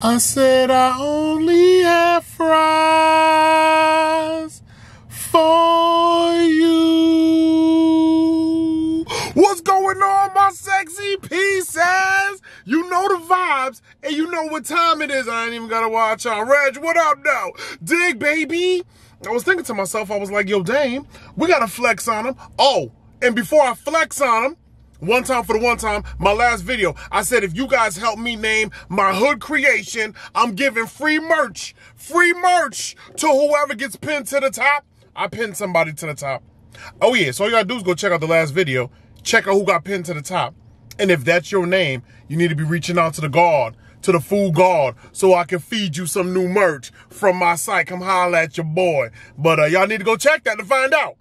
I said I only have fries for you. What's going on, my sexy pieces? You know the vibes, and you know what time it is. I ain't even gotta watch on. Reg, what up, though? Dig, baby. I was thinking to myself, I was like, yo, Daym, we gotta flex on him. Oh, and before I flex on him, one time for the one time, my last video, I said if you guys help me name my hood creation, I'm giving free merch, free merch to whoever gets pinned to the top. I pinned somebody to the top. Oh yeah, so all you gotta do is go check out the last video, check out who got pinned to the top. And if that's your name, you need to be reaching out to the guard, to the food guard, so I can feed you some new merch from my site. Come holler at your boy. But uh, y'all need to go check that to find out.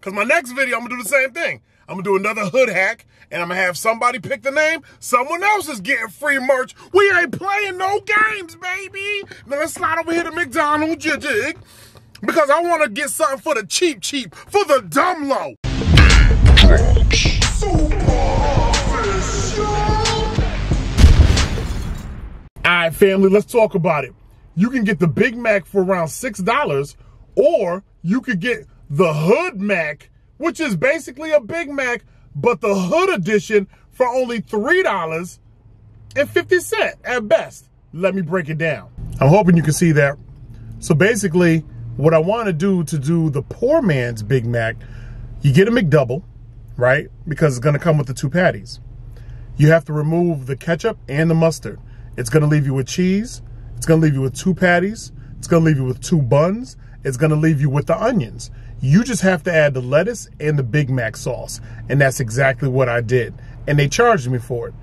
Cause my next video, I'm gonna do the same thing. I'm gonna do another hood hack, and I'm gonna have somebody pick the name. Someone else is getting free merch. We ain't playing no games, baby. Now let's slide over here to McDonald's, you dig? Because I wanna get something for the cheap cheap, for the dumb low. Alright, family, let's talk about it. You can get the Big Mac for around $6, or you could get the Hood Mac, which is basically a Big Mac, but the Hood Edition for only $3.50 at best. Let me break it down. I'm hoping you can see that. So basically, what I want to do to do the poor man's Big Mac, you get a McDouble, right? Because it's going to come with the two patties. You have to remove the ketchup and the mustard. It's going to leave you with cheese. It's going to leave you with two patties. It's going to leave you with two buns. It's to leave you with the onions. You just have to add the lettuce and the Big Mac sauce. And that's exactly what I did. And they charged me for it.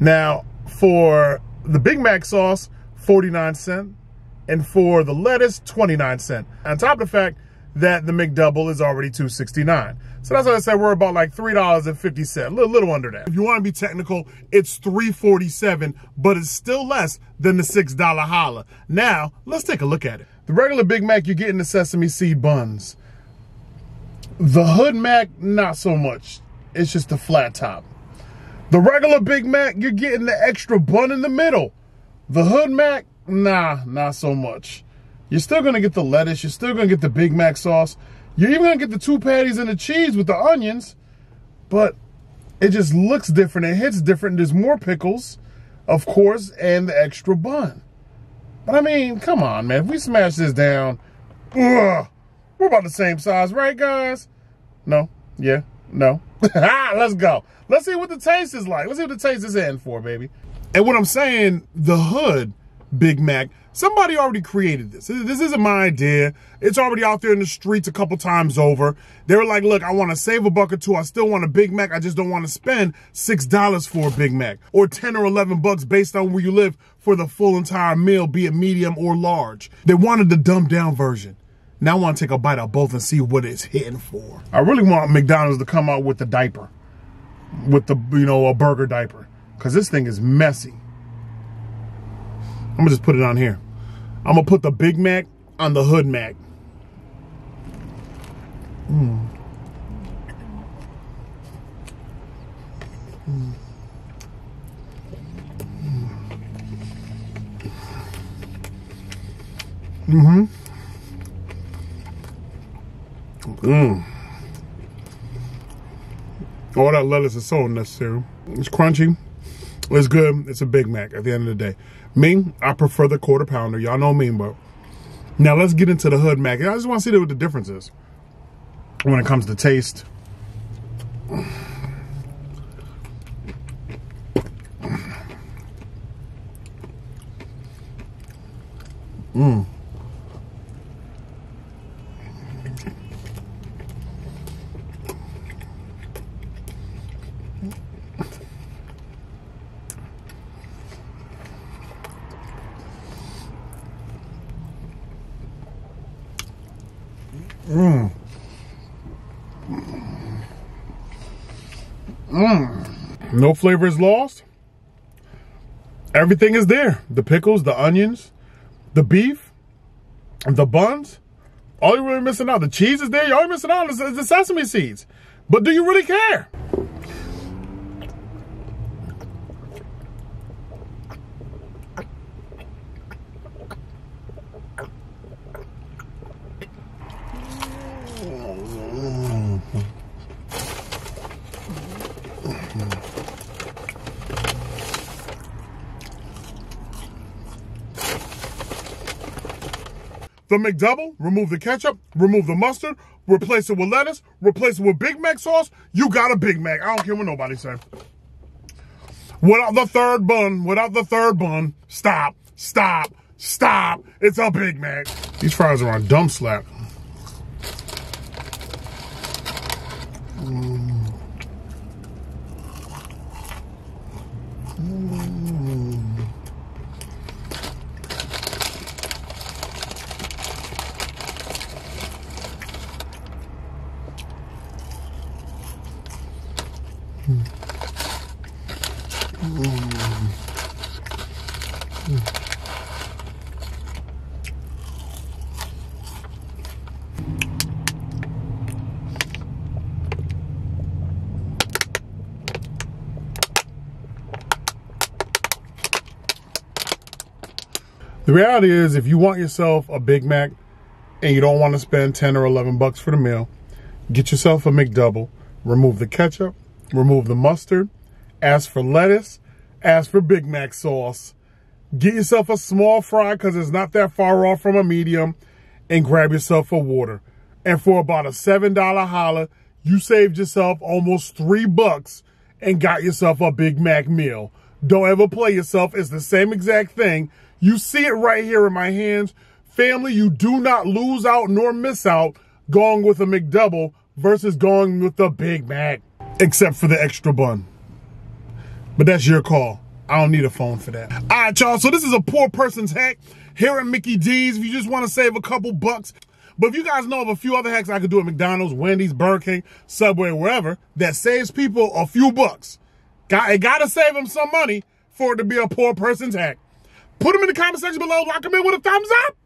Now, for the Big Mac sauce, 49 cents. And for the lettuce, 29 cents. On top of the fact that the McDouble is already 269. So that's why I said we're about like $3.50, a little, little under that. If you want to be technical, it's 347 but it's still less than the $6 holla. Now, let's take a look at it. The regular Big Mac, you're getting the sesame seed buns. The Hood Mac, not so much. It's just the flat top. The regular Big Mac, you're getting the extra bun in the middle. The Hood Mac, nah, not so much. You're still gonna get the lettuce, you're still gonna get the Big Mac sauce. You're even gonna get the two patties and the cheese with the onions, but it just looks different, it hits different. There's more pickles, of course, and the extra bun. But I mean, come on, man. If we smash this down, ugh, we're about the same size, right, guys? No? Yeah? No? Ah, let's go. Let's see what the taste is like. Let's see what the taste is in for, baby. And what I'm saying, the hood Big Mac, somebody already created this. This isn't my idea. It's already out there in the streets a couple times over. They were like, look, I want to save a buck or two. I still want a Big Mac. I just don't want to spend $6 for a Big Mac or 10 or 11 bucks based on where you live for the full entire meal, be it medium or large. They wanted the dumbed down version. Now I want to take a bite of both and see what it's hitting for. I really want McDonald's to come out with the diaper, with the, you know, a burger diaper, because this thing is messy. I'm gonna just put it on here. I'm gonna put the Big Mac on the Hood Mac. Mm. Mm. Mm-hmm. Mmm. All that lettuce is so unnecessary. It's crunchy. It's good. It's a Big Mac at the end of the day. Me, I prefer the quarter pounder. Y'all know me, but now let's get into the Hood Mac. I just want to see what the difference is when it comes to taste. Mmm. Mmm. Mmm. No flavor is lost. Everything is there. The pickles, the onions, the beef, the buns. All you're really missing out, the cheese is there. All you're missing out is the sesame seeds. But do you really care? The McDouble, remove the ketchup, remove the mustard, replace it with lettuce, replace it with Big Mac sauce, you got a Big Mac. I don't care what nobody says. Without the third bun, without the third bun, stop, stop, stop. It's a Big Mac. These fries are on dump slap. The reality is, if you want yourself a Big Mac and you don't want to spend 10 or 11 bucks for the meal, get yourself a McDouble, remove the ketchup, remove the mustard, ask for lettuce, ask for Big Mac sauce, get yourself a small fry because it's not that far off from a medium, and grab yourself a water. And for about a $7 holler, you saved yourself almost three bucks and got yourself a Big Mac meal. Don't ever play yourself. It's the same exact thing. You see it right here in my hands. Family, you do not lose out nor miss out going with a McDouble versus going with the Big Mac, except for the extra bun. But that's your call. I don't need a phone for that. All right, y'all. So this is a poor person's hack here at Mickey D's. If you just want to save a couple bucks. But if you guys know of a few other hacks I could do at McDonald's, Wendy's, Burger King, Subway, wherever, that saves people a few bucks. Got, it got to save them some money for it to be a poor person's hack. Put them in the comment section below. Lock them in with a thumbs up.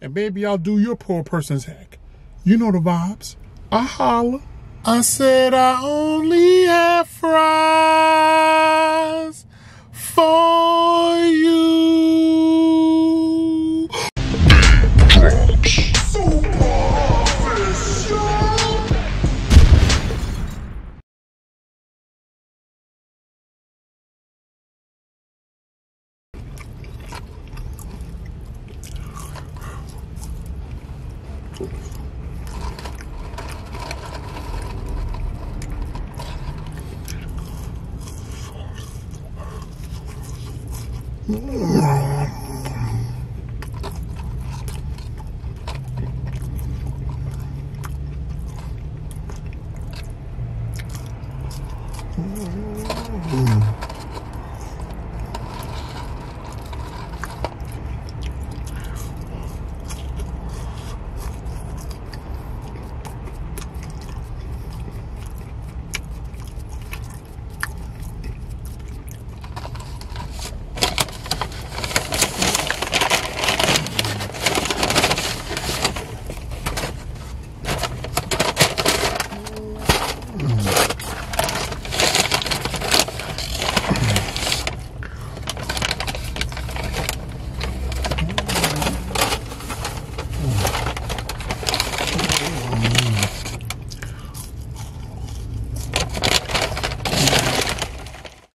And baby, I'll do your poor person's hack. You know the vibes. I holla. I said I only have fries for you. Mm-hmm.